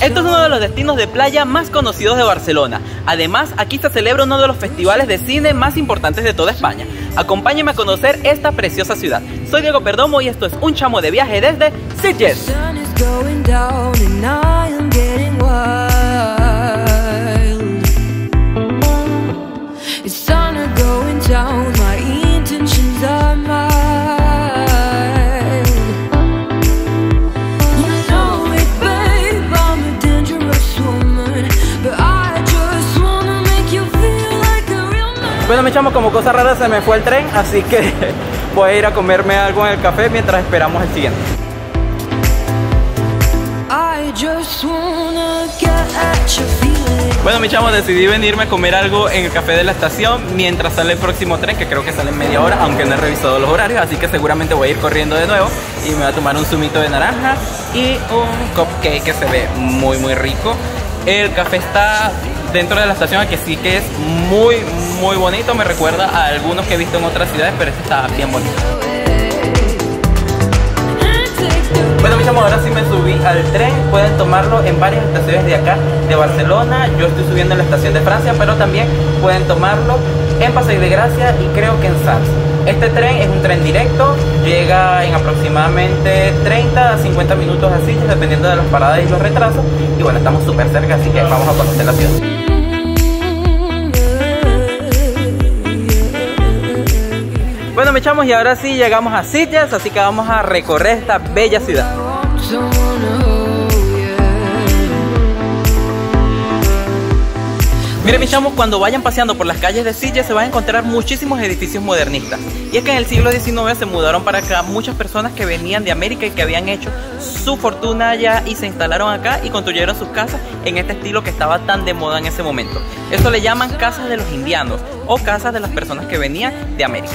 Esto es uno de los destinos de playa más conocidos de Barcelona. Además, aquí se celebra uno de los festivales de cine más importantes de toda España. Acompáñenme a conocer esta preciosa ciudad. Soy Diego Perdomo y esto es Un Chamo de Viaje desde Sitges. Bueno, me echamos como cosa rara, se me fue el tren, así que voy a ir a comerme algo en el café mientras esperamos el siguiente. Bueno, mi chamo, decidí venirme a comer algo en el café de la estación mientras sale el próximo tren, que creo que sale en media hora, aunque no he revisado los horarios, así que seguramente voy a ir corriendo de nuevo y me voy a tomar un zumito de naranja y un cupcake que se ve muy, muy rico. El café está dentro de la estación, que sí que es muy, muy bonito. Me recuerda a algunos que he visto en otras ciudades, pero este está bien bonito. Bueno, mis amores, ahora sí me subí al tren. Pueden tomarlo en varias estaciones de acá, de Barcelona. Yo estoy subiendo en la estación de Francia, pero también pueden tomarlo en Paseo de Gracia y creo que en Sants. Este tren es un tren directo, llega en aproximadamente 30 a 50 minutos así, dependiendo de las paradas y los retrasos. Y bueno, estamos súper cerca, así que vamos a conocer la ciudad. Bueno, me echamos y ahora sí llegamos a Sitges, así que vamos a recorrer esta bella ciudad. Miren mis chamos, cuando vayan paseando por las calles de Sitges se van a encontrar muchísimos edificios modernistas. Y es que en el siglo XIX se mudaron para acá muchas personas que venían de América y que habían hecho su fortuna allá y se instalaron acá y construyeron sus casas en este estilo que estaba tan de moda en ese momento. Eso le llaman casas de los indianos o casas de las personas que venían de América.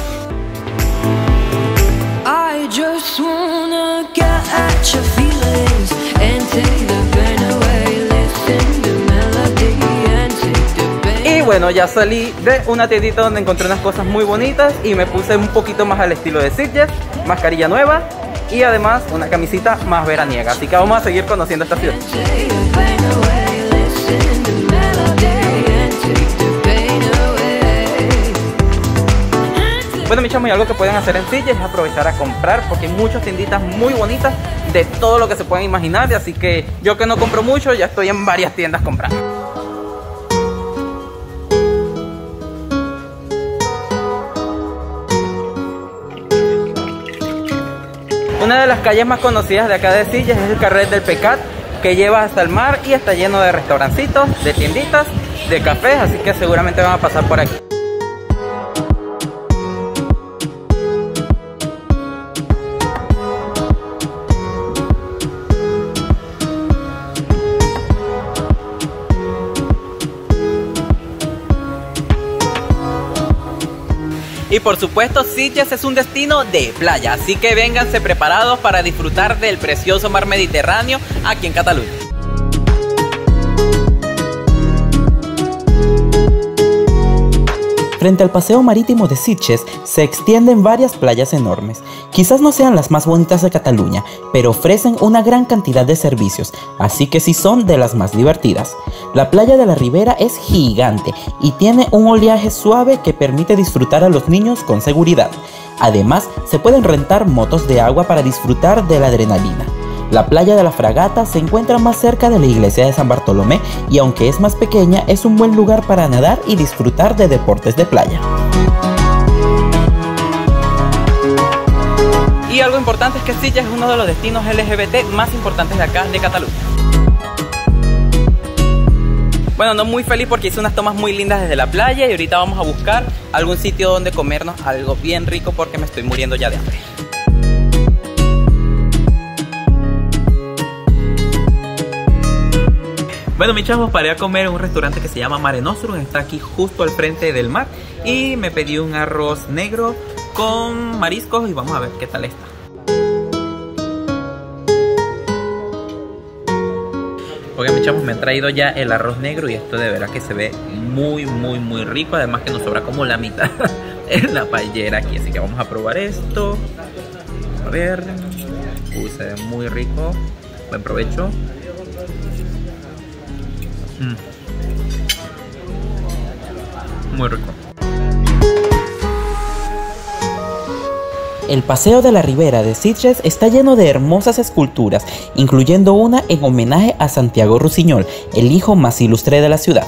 Bueno, ya salí de una tiendita donde encontré unas cosas muy bonitas y me puse un poquito más al estilo de Sitges, mascarilla nueva y además una camisita más veraniega. Así que vamos a seguir conociendo esta ciudad. Bueno, mi chamo, y algo que pueden hacer en Sitges es aprovechar a comprar porque hay muchas tienditas muy bonitas de todo lo que se pueden imaginar. Así que yo que no compro mucho, ya estoy en varias tiendas comprando. Una de las calles más conocidas de acá de Sillas es el Carret del Pecat, que lleva hasta el mar y está lleno de restaurancitos, de tienditas, de cafés, así que seguramente van a pasar por aquí. Y por supuesto, Sitges es un destino de playa, así que vénganse preparados para disfrutar del precioso mar Mediterráneo aquí en Cataluña. Frente al paseo marítimo de Sitges se extienden varias playas enormes. Quizás no sean las más bonitas de Cataluña, pero ofrecen una gran cantidad de servicios, así que sí son de las más divertidas. La playa de la Ribera es gigante y tiene un oleaje suave que permite disfrutar a los niños con seguridad. Además, se pueden rentar motos de agua para disfrutar de la adrenalina. La playa de la Fragata se encuentra más cerca de la iglesia de San Bartolomé y aunque es más pequeña es un buen lugar para nadar y disfrutar de deportes de playa. Y algo importante es que Silla es uno de los destinos LGBT más importantes de acá, de Cataluña. Bueno, no muy feliz porque hice unas tomas muy lindas desde la playa y ahorita vamos a buscar algún sitio donde comernos algo bien rico porque me estoy muriendo ya de hambre. Bueno, mis chavos, paré a comer en un restaurante que se llama Mare Nostrum, está aquí justo al frente del mar. Y me pedí un arroz negro con mariscos y vamos a ver qué tal está. Ok, mis chavos, me han traído ya el arroz negro y esto de verdad que se ve muy, muy, muy rico. Además que nos sobra como la mitad en la paellera aquí. Así que vamos a probar esto. A ver. Uy, se ve muy rico. Buen provecho. Mm. Muy rico. El paseo de la ribera de Sitges está lleno de hermosas esculturas, incluyendo una en homenaje a Santiago Rusiñol, el hijo más ilustre de la ciudad.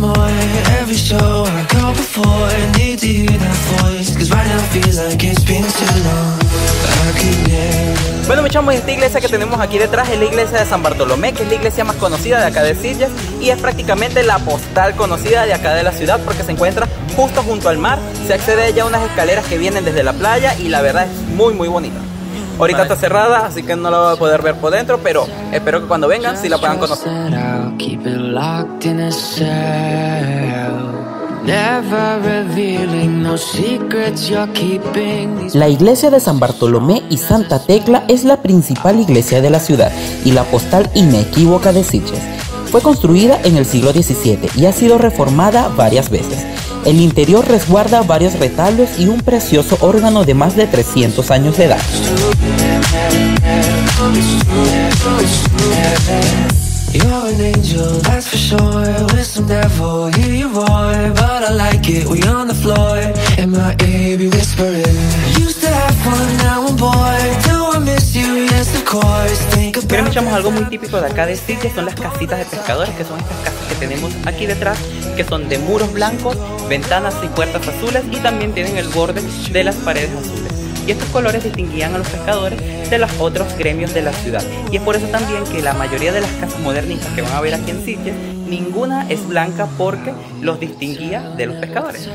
more. Every show. Bueno, mi chamo, esta iglesia que tenemos aquí detrás es la iglesia de San Bartolomé, que es la iglesia más conocida de acá de Sitges y es prácticamente la postal conocida de acá de la ciudad porque se encuentra justo junto al mar. Se accede a ella a unas escaleras que vienen desde la playa y la verdad es muy, muy bonita. Ahorita está cerrada, así que no la voy a poder ver por dentro, pero espero que cuando vengan sí la puedan conocer. La iglesia de San Bartolomé y Santa Tecla es la principal iglesia de la ciudad y la postal inequívoca de Sitges. Fue construida en el siglo XVII y ha sido reformada varias veces. El interior resguarda varios retablos y un precioso órgano de más de 300 años de edad. You're an angel, that's for sure. Used to have fun, now. Pero about echamos algo muy típico de acá de Sitges son las casitas de pescadores, que son estas casas que tenemos aquí detrás, que son de muros blancos, ventanas y puertas azules y también tienen el borde de las paredes azules. Y estos colores distinguían a los pescadores de los otros gremios de la ciudad. Y es por eso también que la mayoría de las casas modernistas que van a ver aquí en Sitges, ninguna es blanca porque los distinguía de los pescadores.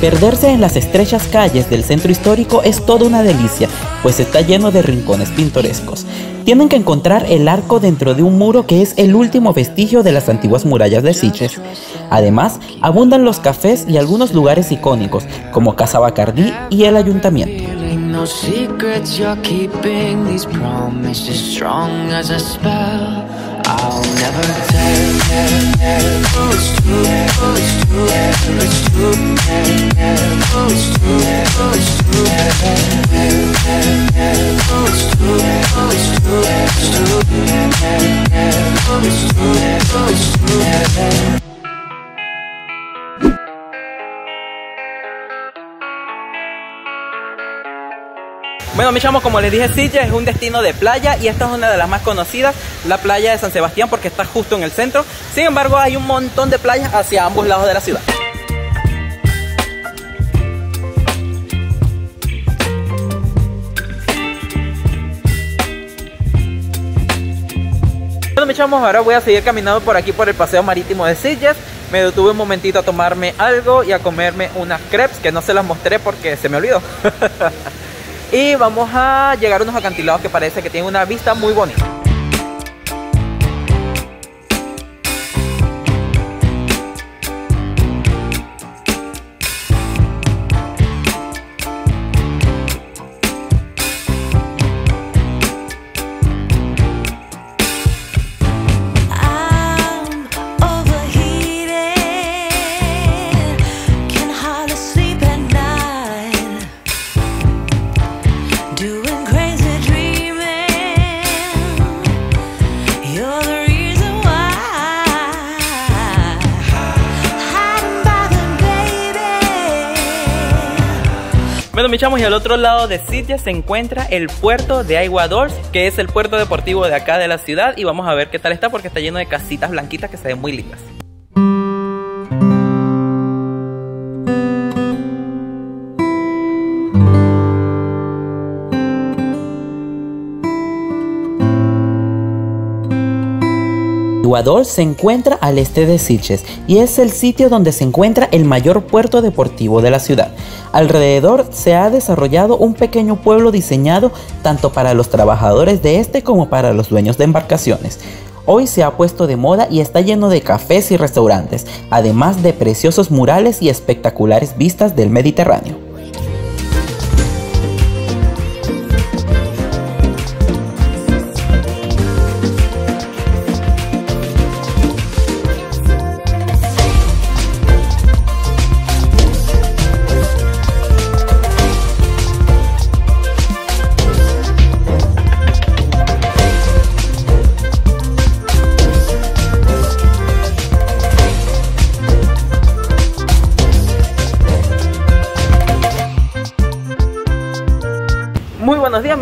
Perderse en las estrechas calles del centro histórico es toda una delicia, pues está lleno de rincones pintorescos. Tienen que encontrar el arco dentro de un muro que es el último vestigio de las antiguas murallas de Sitges. Además, abundan los cafés y algunos lugares icónicos, como Casa Bacardí y el ayuntamiento. I'll never tell, tell, Oh, it's true, oh, it's true, oh, it's true, oh, it's true Bueno, mi chamo, como les dije, Sitges es un destino de playa y esta es una de las más conocidas, la playa de San Sebastián, porque está justo en el centro. Sin embargo, hay un montón de playas hacia ambos lados de la ciudad. Bueno, mi chamos, ahora voy a seguir caminando por aquí por el paseo marítimo de Sitges. Me detuve un momentito a tomarme algo y a comerme unas crepes que no se las mostré porque se me olvidó. y vamos a llegar a unos acantilados que parece que tienen una vista muy bonita. Y al otro lado de Sitges se encuentra el puerto de Aiguadors, que es el puerto deportivo de acá de la ciudad. Y vamos a ver qué tal está porque está lleno de casitas blanquitas que se ven muy lindas. Aiguador se encuentra al este de Sitges y es el sitio donde se encuentra el mayor puerto deportivo de la ciudad. Alrededor se ha desarrollado un pequeño pueblo diseñado tanto para los trabajadores de este como para los dueños de embarcaciones. Hoy se ha puesto de moda y está lleno de cafés y restaurantes, además de preciosos murales y espectaculares vistas del Mediterráneo.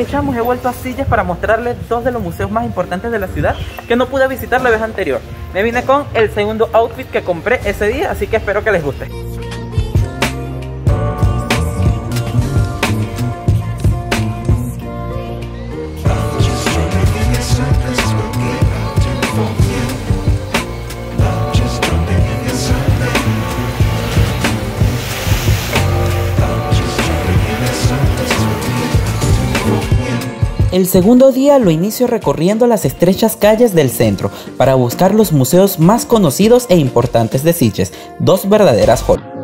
Muy buenos días, mis chamos. He vuelto a Sillas para mostrarles dos de los museos más importantes de la ciudad que no pude visitar la vez anterior. Me vine con el segundo outfit que compré ese día, así que espero que les guste. El segundo día lo inicio recorriendo las estrechas calles del centro para buscar los museos más conocidos e importantes de Sitges, dos verdaderas joyas.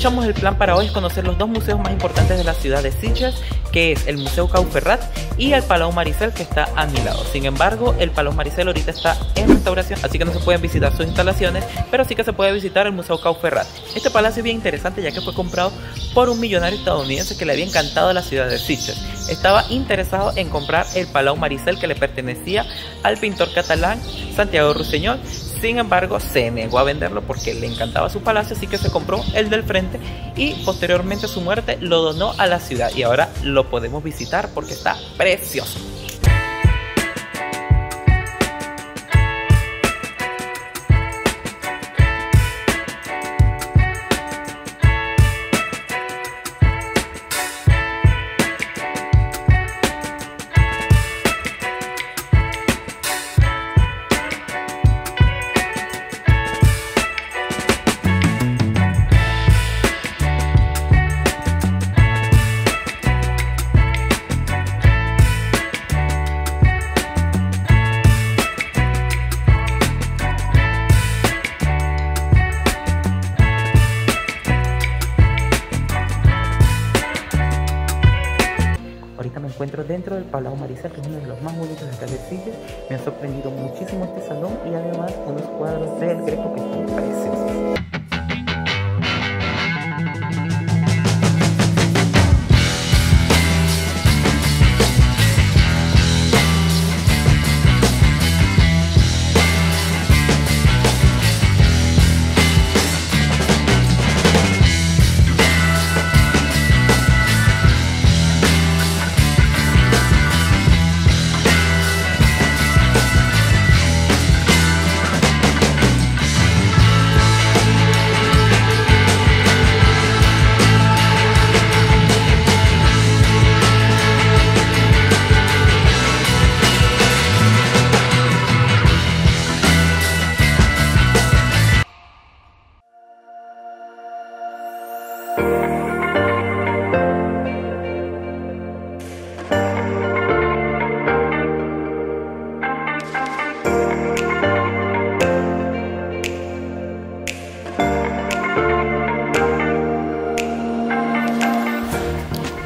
El plan para hoy es conocer los dos museos más importantes de la ciudad de Sitges, que es el Museo Cauferrat y el Palau Maricel, que está a mi lado. Sin embargo, el Palau Maricel ahorita está en restauración, así que no se pueden visitar sus instalaciones, pero sí que se puede visitar el Museo Cauferrat. Este palacio es bien interesante ya que fue comprado por un millonario estadounidense que le había encantado la ciudad de Sitges. Estaba interesado en comprar el Palau Maricel que le pertenecía al pintor catalán Santiago Ruseñol. Sin embargo, se negó a venderlo porque le encantaba su palacio, así que se compró el del frente y posteriormente a su muerte lo donó a la ciudad y ahora lo podemos visitar porque está precioso. Dentro del Palau Maricel, que es uno de los más bonitos de acá de. Me ha sorprendido muchísimo este salón y además unos cuadros del Greco que están preciosos.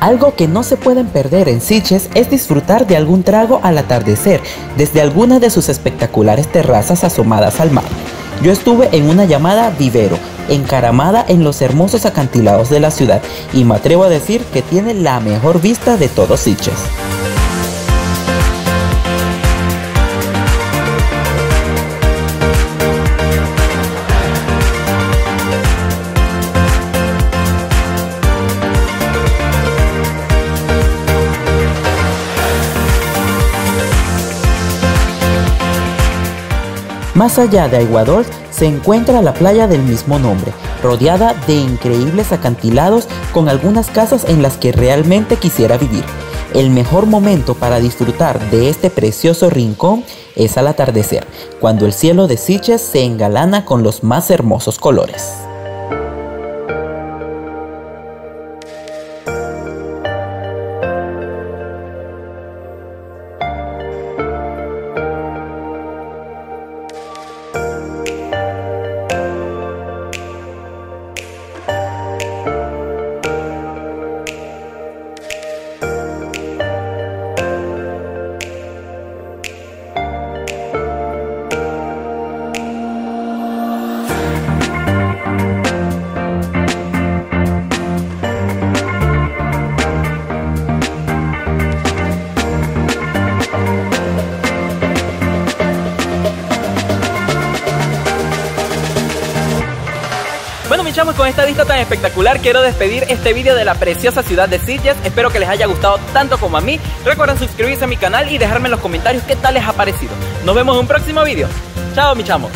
Algo que no se pueden perder en Sitges es disfrutar de algún trago al atardecer desde alguna de sus espectaculares terrazas asomadas al mar. Yo estuve en una llamada Vivero, encaramada en los hermosos acantilados de la ciudad y me atrevo a decir que tiene la mejor vista de todo Sitges. Más allá de Aiguador se encuentra la playa del mismo nombre, rodeada de increíbles acantilados con algunas casas en las que realmente quisiera vivir. El mejor momento para disfrutar de este precioso rincón es al atardecer, cuando el cielo de Sitges se engalana con los más hermosos colores. Bueno, mis chamos, con esta vista tan espectacular quiero despedir este video de la preciosa ciudad de Sitges. Espero que les haya gustado tanto como a mí. Recuerden suscribirse a mi canal y dejarme en los comentarios qué tal les ha parecido. Nos vemos en un próximo video. Chao, mis chamos.